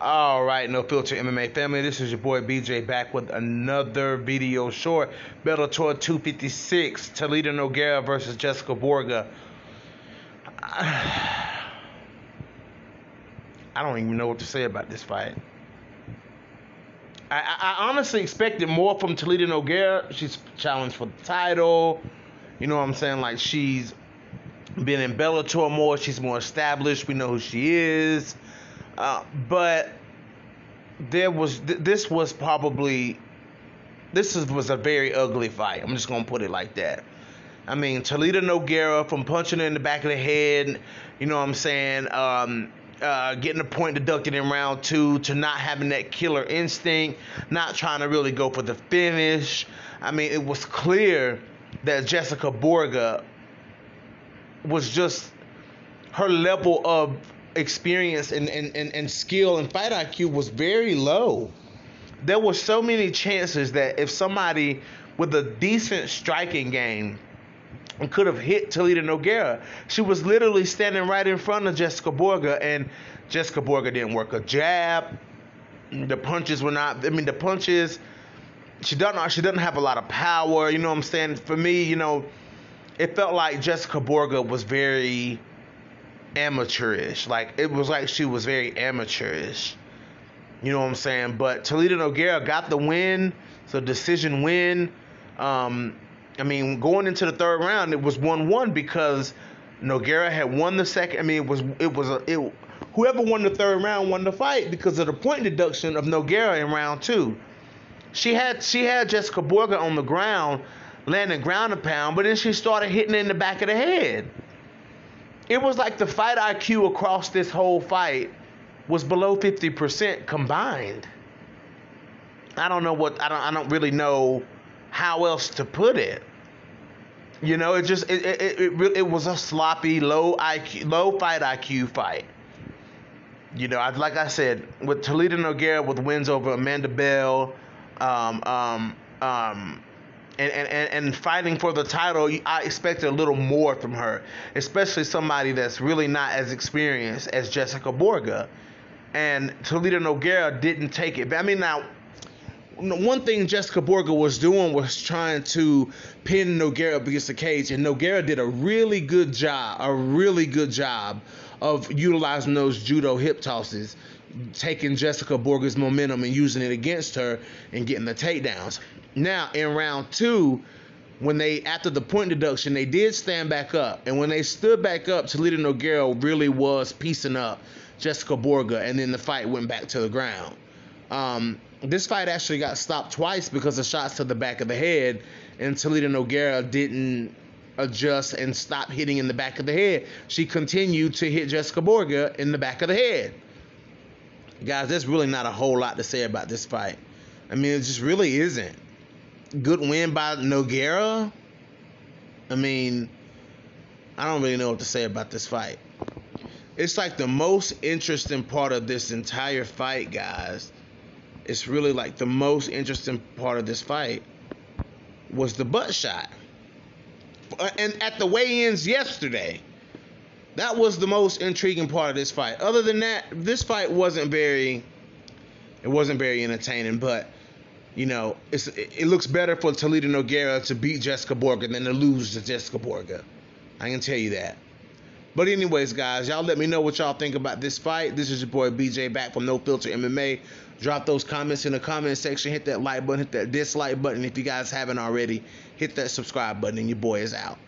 All right, no filter MMA family. This is your boy BJ back with another video short. Bellator 256, Talita Nogueira versus Jessica Borga. I don't even know what to say about this fight. I, I, honestly expected more from Talita Nogueira. She's challenged for the title. You know what I'm saying? Like she's been in Bellator more. She's more established. We know who she is. Uh, but there was th- this was probably this is, was a very ugly fight. I'm just gonna put it like that. I mean, Talita Nogueira from punching in the back of the head, you know what I'm saying? Um, uh, getting a point deducted in round two to not having that killer instinct, not trying to really go for the finish. I mean, it was clear that Jessica Borga was just her level of experience and, and, and, and skill and fight IQ was very low. There were so many chances that if somebody with a decent striking game could have hit Talita Nogueira, she was literally standing right in front of Jessica Borga, and Jessica Borga didn't work a jab. The punches were not. I mean, the punches. She doesn't. She doesn't have a lot of power. You know what I'm saying? For me, you know, it felt like Jessica Borga was very amateurish. Like it was like she was very amateurish. You know what I'm saying? But Talita Nogueira got the win. A decision win. Um, I mean, going into the third round, it was one-one because Nogueira had won the second. I mean, it was it was a it. Whoever won the third round won the fight because of the point deduction of Nogueira in round two. She had she had Jessica Borga on the ground, landing ground and pound, but then she started hitting in the back of the head it was like the fight IQ across this whole fight was below 50% combined. I don't know what I don't I don't really know how else to put it. You know, it just it it it, it, it was a sloppy low IQ low fight IQ fight. You know, I, like I said, with Talita Nogueira with wins over Amanda Bell, um, um, um, and, and, and fighting for the title, I expected a little more from her, especially somebody that's really not as experienced as Jessica Borga. And Talita Nogueira didn't take it. I mean, now, one thing Jessica Borga was doing was trying to pin Nogueira up against the cage, and Nogueira did a really good job, a really good job of utilizing those judo hip tosses, taking Jessica Borga's momentum and using it against her and getting the takedowns. Now, in round two, when they after the point deduction, they did stand back up, and when they stood back up, Talita Nogueira really was piecing up Jessica Borga, and then the fight went back to the ground. Um, this fight actually got stopped twice because of shots to the back of the head, and Talita Nogueira didn't adjust and stop hitting in the back of the head. She continued to hit Jessica Borga in the back of the head. Guys, there's really not a whole lot to say about this fight. I mean, it just really isn't good win by Nogueira. I mean, I don't really know what to say about this fight. It's like the most interesting part of this entire fight, guys. It's really like the most interesting part of this fight was the butt shot. Uh, and at the weigh-ins yesterday, that was the most intriguing part of this fight. Other than that, this fight wasn't very it wasn't very entertaining, but you know, it's it looks better for Talita Nogueira to beat Jessica Borga than to lose to Jessica Borga. I can tell you that. But anyways, guys, y'all let me know what y'all think about this fight. This is your boy BJ back from No Filter MMA. Drop those comments in the comment section. Hit that like button, hit that dislike button. If you guys haven't already, hit that subscribe button, and your boy is out.